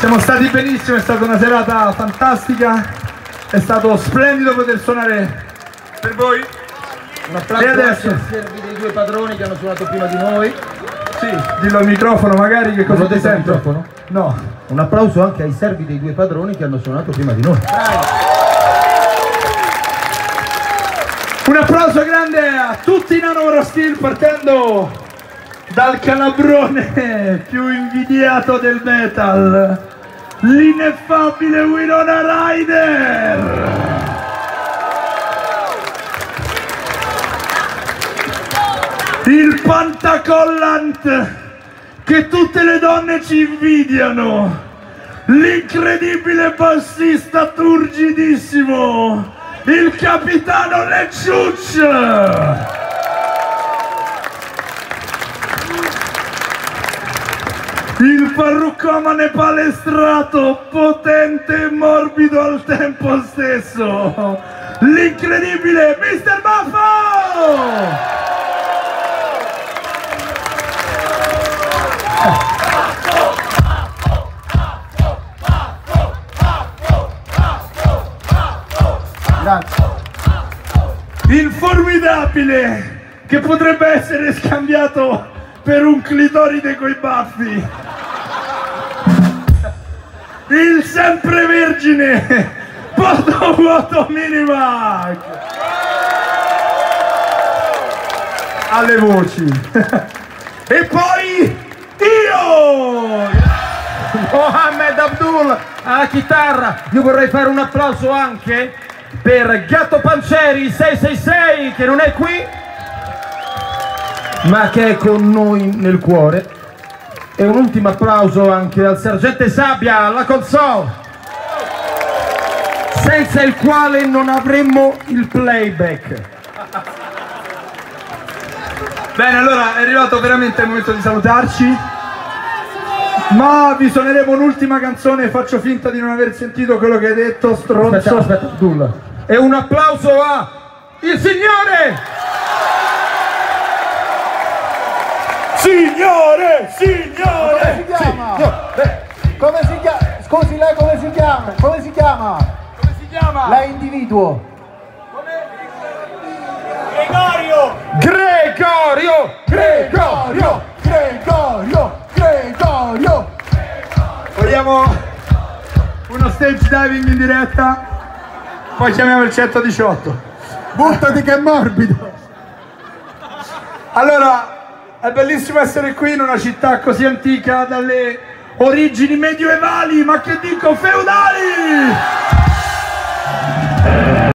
Siamo stati benissimo, è stata una serata fantastica, è stato splendido poter suonare per voi. Un applauso E adesso? servi dei due padroni che hanno suonato prima di noi. Sì, dillo al microfono magari che cosa ti sento. No. Un applauso anche ai servi dei due padroni che hanno suonato prima di noi. Un applauso grande a tutti i Nano Steel partendo dal calabrone più invidiato del metal, l'ineffabile Winona Rider. Il pantacollant che tutte le donne ci invidiano. L'incredibile bassista turgidissimo, il capitano Lecciuccio. Il parruccomane palestrato, potente e morbido al tempo stesso. L'incredibile Mr. Buffo! Il formidabile che potrebbe essere scambiato per un clitoride coi baffi. Il semprevergine Porto vuoto Minimac. Alle voci. e poi io! Mohamed Abdul alla chitarra. Io vorrei fare un applauso anche per Gatto Panceri 666 che non è qui ma che è con noi nel cuore. E un ultimo applauso anche al sergente Sabbia alla console senza il quale non avremmo il playback. Bene, allora è arrivato veramente il momento di salutarci. Ma vi suoneremo un'ultima canzone faccio finta di non aver sentito quello che hai detto, stronzo. Aspetta, aspetta. E un applauso a il signore! Signore, signore! si chiama? Come si chiama? Scusi, lei come si chiama? Come si chiama? Come si chiama? Lei individuo. Gregorio! Gregorio! Gregorio! Gregorio! Gregorio! Vogliamo uno stage diving in diretta? Poi chiamiamo il 118. Buttati che è morbido! Allora, è bellissimo essere qui in una città così antica dalle origini medievali, ma che dico feudali!